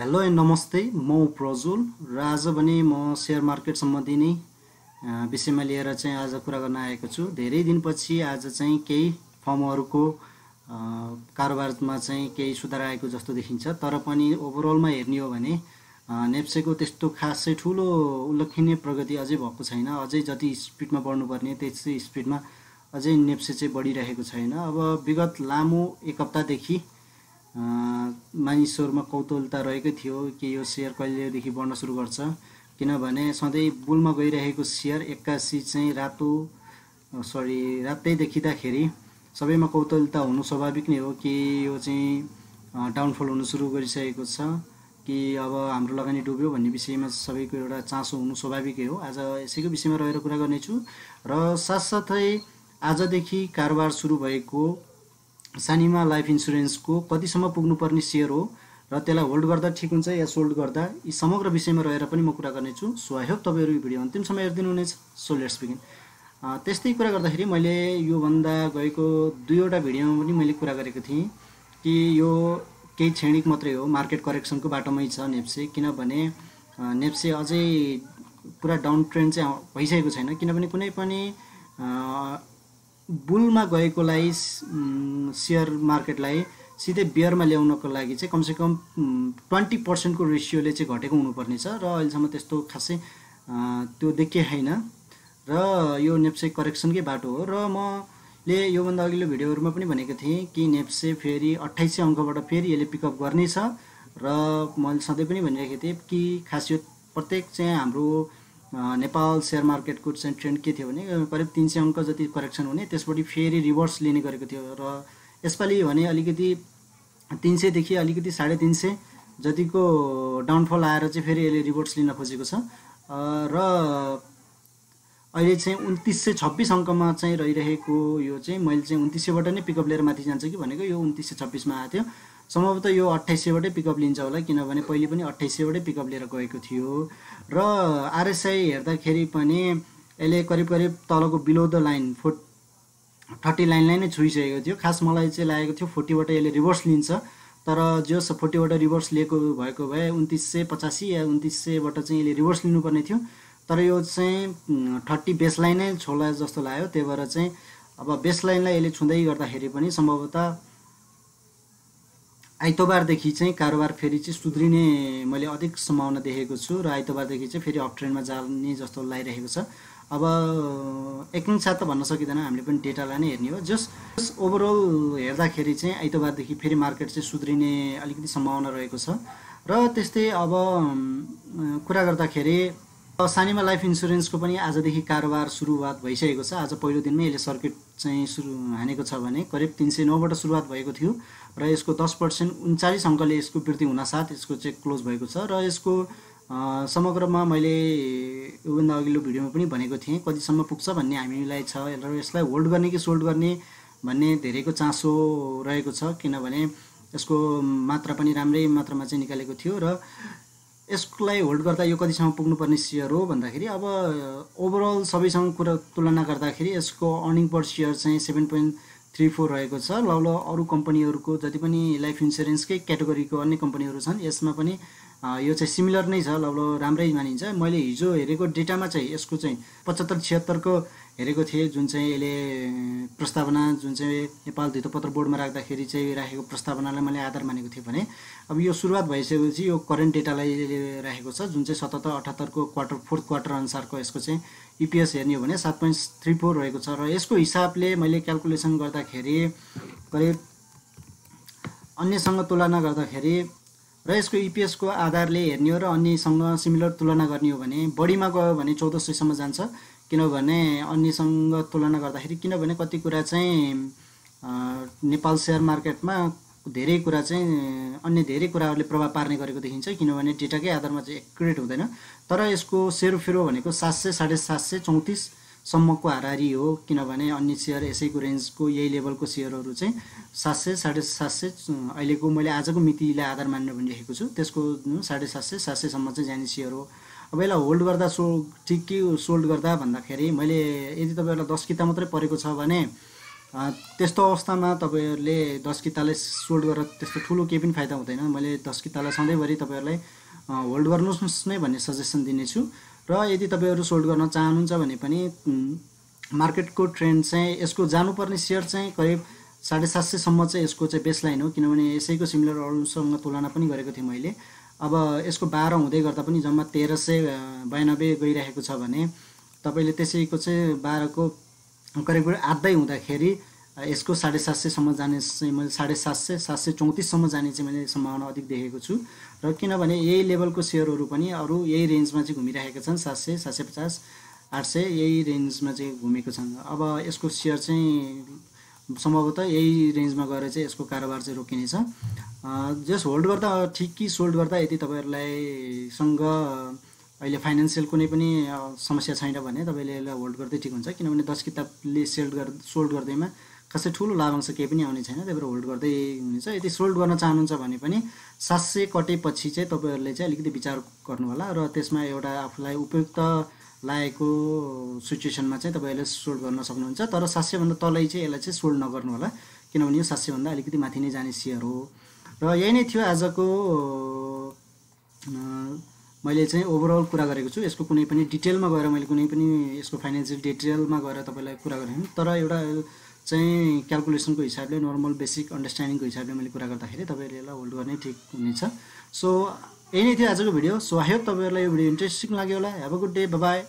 Hello and नमस्ते म प्रज्वल। र आज पनि म सेयर मार्केट सम्बन्धी नै विषयमा लिएर चाहिँ आज कुरा गर्न आएको छु। धेरै दिनपछि आज चाहिँ केही फर्महरूको कारोबारमा चाहिँ केही सुधार आएको जस्तो देखिन्छ। तर पनि ओभरअलमा हेर्ने हो भने नेप्सेको त्यस्तो खासै ठुलो उल्लेखनीय प्रगति अझै भएको छैन। अझै जति स्पिडमा बढ्नुपर्ने त्यस्तै स्पिडमा अझै नेप्से चाहिँ बढिरहेको छैन। अब विगत लामो एक हप्तादेखि मानिसहरूमा कौतूहलता रहेकै थियो कि यो सेयर कहिलेदेखि बढ्न सुरु गर्छ। किनभने सधैँ बुलमा गइरहेको सेयर एक्कासी चाहिँ रातो सरी रातै देखिँदाखेरि सबैमा कौतूहलता हुनु स्वाभाविक नै हो कि यो चाहिँ डाउनफल हुनु सुरु गरिसकेको छ कि अब हाम्रो लगानी डुब्यो भन्ने विषयमा सबैको एउटा चासो हुनु स्वाभाविकै हो। आज यसैको विषयमा रहेर कुरा गर्नेछु र साथसाथै आजदेखि कारोबार सुरु भएको सानीमा लाइफ इन्सुरेन्सको कतिसम्म पुग्नुपर्ने सेयर हो र त्यसलाई होल्ड गर्दा ठिक हुन्छ या सोल्ड गर्दा यी समग्र विषयमा रहेर पनि म कुरा गर्नेछु। सो आई होप तपाईँहरू यो भिडियो अन्तिमसम्म हेरिदिनुहुनेछ। सो लेट्स बिगिन त्यस्तै कुरा गर्दाखेरि मैले योभन्दा गएको दुईवटा भिडियोमा पनि मैले कुरा गरेको थिएँ कि यो केही क्षणिक मात्रै हो। मार्केट करेक्सनको बाटोमै छ नेप्से किनभने नेप्से अझै पुरा डाउन ट्रेन्ड चाहिँ भइसकेको छैन। किनभने कुनै पनि बुलमा गएकोलाई सेयर मार्केटलाई सिधै बियरमा ल्याउनको लागि चाहिँ कमसेकम ट्वेन्टी पर्सेन्टको रेसियोले चाहिँ घटेको हुनुपर्ने छ र अहिलेसम्म त्यस्तो खासै त्यो देखिए छैन। र यो नेप्से करेक्सनकै बाटो हो र मले योभन्दा अघिल्लो भिडियोहरूमा पनि भनेको थिएँ कि नेप्से फेरि अठाइस सय अङ्कबाट फेरि यसले पिकअप गर्नेछ। र मैले सधैँ पनि भनिरहेको थिएँ कि खास यो प्रत्येक चाहिँ हाम्रो नेपाल सेयर मार्केटको चाहिँ ट्रेन्ड के थियो भने करिब तिन सय अङ्क जति करेक्सन हुने त्यसबाट फेरि रिभर्स लिने गरेको थियो। र यसपालि भने अलिकति तिन सयदेखि अलिकति साढे तिन सय जतिको डाउनफल आएर चाहिँ फेरि यसले रिभर्स लिन खोजेको छ। र अहिले चाहिँ उन्तिस सय छब्बिस अङ्कमा चाहिँ रहिरहेको यो चाहिँ मैले चाहिँ उन्तिस सयबाट नै पिकअप लिएर माथि जान्छ कि भनेको यो उन्तिस सय छब्बिसमा आएको थियो। सम्भवतः यो अट्ठाइस सयबाटै पिकअप लिन्छ होला किनभने पहिले पनि अट्ठाइस सयबाटै पिकअप लिएर गएको थियो। र आरएसआई हेर्दाखेरि पनि यसले करिब करिब तलको below the line forty thirty लाइनलाई नै छोइसकेको थियो। खास मलाई चाहिँ लागेको थियो फोर्टीबाट यसले रिभर्स लिन्छ। तर जस फोर्टीबाट रिभर्स लिएको भएको भए उन्तिस सय पचासी या उन्तिस सयबाट चाहिँ यसले रिभर्स लिनुपर्ने थियो। तर यो चाहिँ थर्टी बेस लाइनै छोला जस्तो लाग्यो। त्यही भएर चाहिँ अब बेस लाइनलाई यसले छुँदै गर्दाखेरि पनि सम्भवतः आइतबारदेखि चाहिँ कारोबार फेरि चाहिँ सुध्रिने मैले अधिक सम्भावना देखेको छु र आइतबारदेखि चाहिँ फेरि अप ट्रेन्डमा जाने जस्तो लागिरहेको छ। अब एकैसाथ त भन्न सकिँदैन हामीले पनि डेटालाई नै हेर्ने हो। जस ओभरअल हेर्दाखेरि चाहिँ आइतबारदेखि फेरि मार्केट चाहिँ सुध्रिने अलिकति सम्भावना रहेको छ। र त्यस्तै अब कुरा गर्दाखेरि सानीमा लाइफ इन्सुरेन्सको पनि आजदेखि कारोबार सुरुवात भइसकेको छ। आज पहिलो दिनमै यसले सर्किट चाहिँ सुरु हानेको छ भने करिब तिन सय नौबाट सुरुवात भएको थियो र यसको दस पर्सेन्ट उन्चालिस अङ्कले यसको वृद्धि हुनासाथ यसको चाहिँ क्लोज भएको छ र यसको समग्रमा मैले योभन्दा अघिल्लो भिडियोमा पनि भनेको थिएँ कतिसम्म पुग्छ भन्ने हामीलाई छ र यसलाई होल्ड गर्ने कि सोल्ड गर्ने भन्ने धेरैको चासो रहेको छ। किनभने यसको मात्रा पनि राम्रै मात्रामा चाहिँ निकालेको थियो र यसलाई होल्ड गर्दा यो कतिसम्म पुग्नुपर्ने सेयर हो भन्दाखेरि अब ओभरअल सबैसँग कुरा तुलना गर्दाखेरि यसको अर्निङ पर सेयर चाहिँ सेभेन पोइन्ट थ्री फोर रहेको छ। ल अरू कम्पनीहरूको जति पनि लाइफ इन्सुरेन्सकै क्याटेगोरीको अन्य कम्पनीहरू छन् यसमा पनि अ, यो चाहिँ सिमिलर नै छ। ल ल राम्रै मानिन्छ। मैले हिजो हेरेको डेटामा चाहिँ यसको चाहिँ पचहत्तर छिहत्तरको हेरेको थिएँ जुन चाहिँ यसले प्रस्तावना जुन चाहिँ नेपाल धितोपत्र बोर्डमा राख्दाखेरि चाहिँ राखेको प्रस्तावनालाई मैले आधार मानेको थिएँ भने अब यो सुरुवात भइसकेपछि यो करेन्ट डेटालाई राखेको छ जुन चाहिँ सतहत्तर अठहत्तरको क्वार्टर फोर्थ क्वार्टर अनुसारको यसको चाहिँ इपिएस हेर्ने हो भने सात पोइन्ट थ्री फोर रहेको छ र यसको हिसाबले मैले क्यालकुलेसन गर्दाखेरि करिब अन्यसँग तुलना गर्दाखेरि र यसको इपिएसको आधारले हेर्ने हो र अन्यसँग सिमिलर तुलना गर्ने हो भने बढीमा गयो भने चौध सयसम्म जान्छ। किनभने अन्यसँग तुलना गर्दाखेरि किनभने कति कुरा चाहिँ नेपाल सेयर मार्केटमा धेरै कुरा चाहिँ अन्य धेरै कुराहरूले प्रभाव पार्ने गरेको देखिन्छ। किनभने डेटाकै आधारमा चाहिँ एक्युरेट हुँदैन। तर यसको सेरोफेरो भनेको सात सय साढे सात सय चौतिससम्मको हाराहारी हो किनभने अन्य सेयर यसैको रेन्जको यही लेभलको सेयरहरू चाहिँ सात सय साढे सात सय अहिलेको मैले आजको मितिलाई आधार मानेर भनिरहेको छु। त्यसको साढे सात सय सात सयसम्म चाहिँ जाने सेयर हो। अब यसलाई होल्ड गर्दा सो ठिक कि सोल्ड गर्दा भन्दाखेरि मैले यदि तपाईँहरूलाई दस किता मात्रै परेको छ भने त्यस्तो अवस्थामा तपाईँहरूले दस कितालाई सोल्ड गरेर त्यस्तो ठुलो केही पनि फाइदा हुँदैन। मैले दस कितालाई सधैँभरि तपाईँहरूलाई होल्ड गर्नुहोस् नै भन्ने सजेसन दिनेछु। र यदि तपाईँहरू सोल्ड गर्न चाहनुहुन्छ भने पनि मार्केटको ट्रेन्ड चाहिँ यसको जानुपर्ने सेयर चाहिँ करिब साढे सात सयसम्म चाहिँ यसको चाहिँ बेस लाइन हो किनभने यसैको सिमिलर अरूसँग तुलना पनि गरेको थिएँ मैले। अब यसको बाह्र हुँदै गर्दा पनि जम्मा तेह्र सय बयानब्बे गइरहेको छ भने तपाईँले त्यसैको चाहिँ बाह्रको करिब करिब आधै हुँदाखेरि यसको साढे सात सयसम्म जाने चाहिँ मैले साढे सात सय सात सय चौतिससम्म जाने चाहिँ मैले सम्भावना अधिक देखेको छु। र किनभने यही लेभलको सेयरहरू पनि अरू यही रेन्जमा चाहिँ घुमिरहेका छन् सात सय सात सय पचास आठ सय यही रेन्जमा चाहिँ घुमेको छन्। अब यसको सेयर चाहिँ सम्भवतः यही रेन्जमा गएर चाहिँ यसको कारोबार चाहिँ रोकिनेछ। जस होल्ड गर्दा ठिक कि सोल्ड गर्दा यदि तपाईँहरूलाई सँग अहिले फाइनेन्सियल कुनै पनि समस्या छैन भने तपाईँले यसलाई होल्ड गर्दै ठिक हुन्छ। किनभने दस किताबले सेल्ड गर् सोल्ड गर्दैमा खासै ठुलो लाभांश केही पनि आउने छैन त्यही भएर होल्ड गर्दै हुनेछ। यदि सोल्ड गर्न चाहनुहुन्छ भने पनि सात सय कटेपछि चाहिँ तपाईँहरूले चाहिँ अलिकति विचार गर्नु होला र त्यसमा एउटा आफूलाई उपयुक्त लागेको सिचुएसनमा चाहिँ तपाईँहरूले सोल्ड गर्न सक्नुहुन्छ। तर सात सयभन्दा तलै चाहिँ यसलाई चाहिँ सोल्ड नगर्नु होला किनभने यो सात सयभन्दा अलिकति माथि नै जाने सेयर हो। र यही नै थियो आजको मैले चाहिँ ओभरअल कुरा गरेको छु। यसको कुनै पनि डिटेलमा गएर मैले कुनै पनि यसको फाइनेन्सियल डिटेलमा गएर तपाईँलाई कुरा गरेँ तर एउटा चाहिँ क्यालकुलेसनको हिसाबले नर्मल बेसिक अन्डरस्ट्यान्डिङको हिसाबले मैले कुरा गर्दाखेरि तपाईँहरूले यसलाई होल्ड गर्ने ठिक हुनेछ। सो यही नै थियो आजको भिडियो सो आई होप तपाईँहरूलाई यो भिडियो इन्ट्रेस्टिङ लाग्यो होला। Have a good day bye